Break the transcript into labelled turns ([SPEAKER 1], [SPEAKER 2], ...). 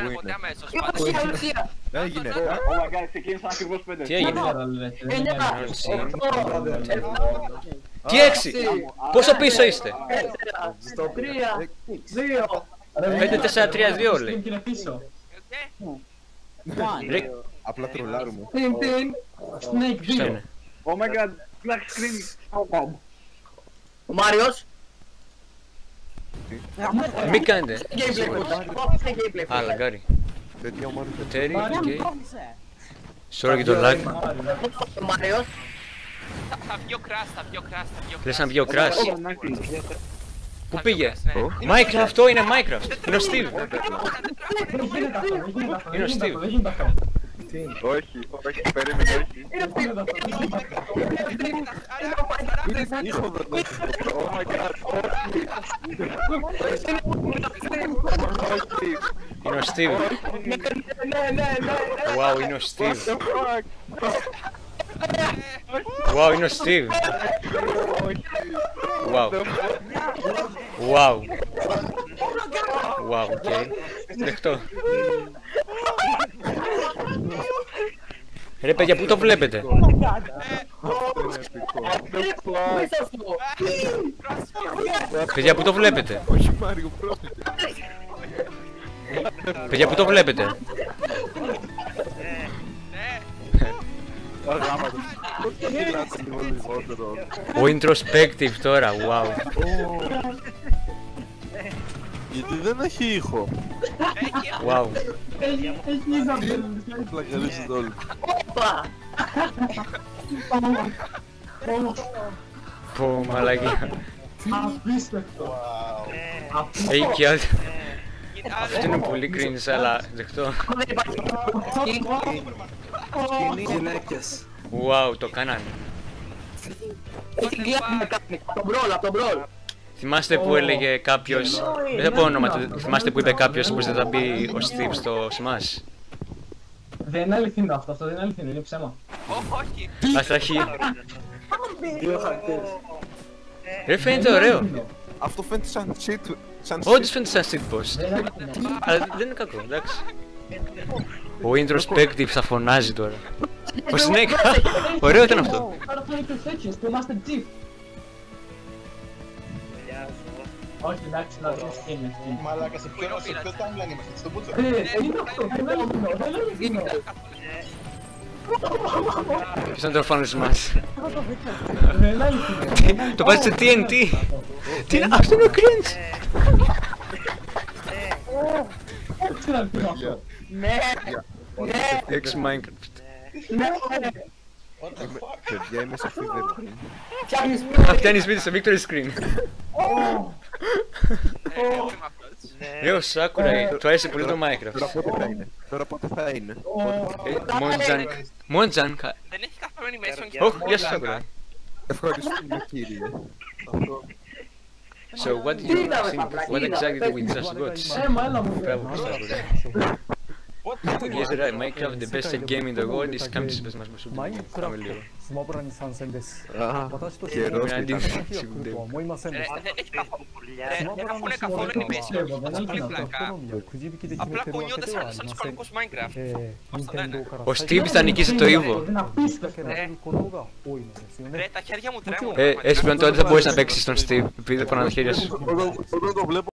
[SPEAKER 1] είναι; ποτέ αμέσως.
[SPEAKER 2] Είπα
[SPEAKER 1] Πάντως,
[SPEAKER 2] ουσία, ουσία.
[SPEAKER 3] Έγινε.
[SPEAKER 4] Oh my god, ξεκίνησαν ακριβώς πέντε.
[SPEAKER 5] Τι έγινε;
[SPEAKER 2] Εννιά,
[SPEAKER 5] Συν.
[SPEAKER 2] οκτώ, επτά,
[SPEAKER 5] Τι έξι; Πόσο πίσω είστε;
[SPEAKER 2] τέσσερα, τρία, δύο,
[SPEAKER 5] 5-4-3-2 λέει.
[SPEAKER 6] είναι πίσω.
[SPEAKER 1] ε,
[SPEAKER 5] Ρε,
[SPEAKER 3] Απλά τρολάρουμε.
[SPEAKER 2] τιν, τιν.
[SPEAKER 6] Snake
[SPEAKER 5] ποιος θα
[SPEAKER 6] 2.
[SPEAKER 5] είναι;
[SPEAKER 4] Oh my god, black screen.
[SPEAKER 2] Ο Μάριος.
[SPEAKER 5] Μη κάνετε.
[SPEAKER 2] Gameplay footage. Σε gameplay
[SPEAKER 5] Α,
[SPEAKER 2] footage.
[SPEAKER 5] λαγκάρι.
[SPEAKER 3] Τέτοια ομάδα.
[SPEAKER 5] Το τέρι, οκ. Sorry για το lag.
[SPEAKER 2] Ο Μάριος.
[SPEAKER 1] θα- Θα βγει ο Crash, θα βγει ο Crash, θα βγει ο
[SPEAKER 5] Λες
[SPEAKER 1] Crash.
[SPEAKER 5] να βγει ο Crash;
[SPEAKER 4] Oh, nice.
[SPEAKER 5] Πού
[SPEAKER 1] Θα
[SPEAKER 5] πήγε.
[SPEAKER 1] βγει ο Crash, ναι.
[SPEAKER 5] Minecraft, αυτό είναι Minecraft. Είναι ο Steve.
[SPEAKER 6] Δεν γίνεται αυτό, δεν γίνεται αυτό,
[SPEAKER 5] Είναι ο
[SPEAKER 6] δεν γίνεται
[SPEAKER 5] Steve.
[SPEAKER 6] αυτό, δεν γίνεται αυτό.
[SPEAKER 3] Όχι, όχι, περίμενε, όχι.
[SPEAKER 6] Δεν γίνεται αυτό, δεν γίνεται αυτό.
[SPEAKER 3] Ήχο δεν έχει. Oh my god, όχι.
[SPEAKER 5] Είναι ο Steve.
[SPEAKER 2] Ναι, ναι, ναι, ναι.
[SPEAKER 5] Wow, είναι ο Steve.
[SPEAKER 3] Fuck;
[SPEAKER 5] Wow, είναι ο Steve. Wow. Wow. Wow, OK. Δεχτώ. Ρε παιδιά, πού το βλέπετε;
[SPEAKER 2] Μέσα αυτό.
[SPEAKER 5] Παιδιά, πού το βλέπετε;
[SPEAKER 3] Όχι Μάριο, πρόσεχε.
[SPEAKER 5] Παιδιά, πού το βλέπετε;
[SPEAKER 3] Αγάματος. Όχι γελάτε λίγο λιγότερο.
[SPEAKER 5] Ο introspective τώρα, wow.
[SPEAKER 3] Γιατί δεν έχει ήχο.
[SPEAKER 5] Wow.
[SPEAKER 6] Έχει έχει Isabel.
[SPEAKER 3] Πλακαρίζετε όλοι.
[SPEAKER 2] Όπα.
[SPEAKER 5] Πω, μαλακία.
[SPEAKER 6] Απίστευτο.
[SPEAKER 5] Έχει και άλλο. Αυτό είναι πολύ cringe, αλλά δεχτώ.
[SPEAKER 2] Μα δεν υπάρχει.
[SPEAKER 5] Wow, το κάνανε.
[SPEAKER 2] Έχει κλειάσει με κάτι. Από τον μπρόλ, από τον μπρόλ.
[SPEAKER 5] Θυμάστε που έλεγε κάποιος, δεν θα πω όνομα, του, θυμάστε που είπε κάποιος πως δεν θα μπει ο Steve στο Smash;
[SPEAKER 6] Δεν είναι αληθινό αυτό, αυτό δεν είναι αληθινό, είναι ψέμα.
[SPEAKER 1] Όχι.
[SPEAKER 5] Αστραχή. Ρε φαίνεται ωραίο.
[SPEAKER 3] Αυτό φαίνεται σαν shit. Σαν
[SPEAKER 5] Όντως φαίνεται σαν shitpost.
[SPEAKER 6] Δεν είναι αληθινό.
[SPEAKER 5] Αλλά δεν είναι κακό, εντάξει. Ο introspective θα φωνάζει τώρα. Ο Snake, ωραίο ήταν αυτό.
[SPEAKER 6] Τώρα αυτό είναι και ο τέτοιος, το Master Chief. Όχι, εντάξει, να δεις τι είναι αυτή.
[SPEAKER 7] Μαλάκα, σε ποιο, σε ποιο timeline είμαστε, στο Butcher.
[SPEAKER 6] Ε, δεν είναι αυτό, δεν είναι αληθινό, δεν είναι αληθινό.
[SPEAKER 5] Ποιος ήταν το ορφάνο Smash.
[SPEAKER 6] Δεν είναι αληθινό.
[SPEAKER 5] Το βάζεις σε TNT. Τι είναι, αυτό είναι ο cringe.
[SPEAKER 6] Έτσι είναι αληθινό αυτό.
[SPEAKER 2] Ναι. Ναι.
[SPEAKER 5] Ex Minecraft.
[SPEAKER 2] Ναι.
[SPEAKER 3] Παιδιά, είμαι σε αυτή δεν
[SPEAKER 2] Φτιάχνεις
[SPEAKER 5] Αυτή είναι η σπίτι στο victory screen. Joo, Sakura ei, tu esi
[SPEAKER 3] pulito
[SPEAKER 5] Minecraft. Però Spotify
[SPEAKER 1] in. Monzanka. Monzanka. Delle fica
[SPEAKER 5] fammi messo anche. Oh,
[SPEAKER 3] yes, Sakura.
[SPEAKER 5] So what did you think? What exactly did we just got? Yes right, Minecraft the best game in the world is
[SPEAKER 8] κάμψης πες μας πως ούτε Πάμε
[SPEAKER 5] λίγο
[SPEAKER 3] Καιρός
[SPEAKER 5] ήταν
[SPEAKER 8] Καφούνε καφούνε την πέση
[SPEAKER 1] Απλά κουνιούνται σαν τους Minecraft.
[SPEAKER 5] Ο Steve θα νικήσει το Evo
[SPEAKER 1] Ρε τα χέρια μου τρέμουν
[SPEAKER 5] Έσπιον τότε δεν μπορείς να παίξεις τον Steve επειδή δεν πάνε τα χέρια σου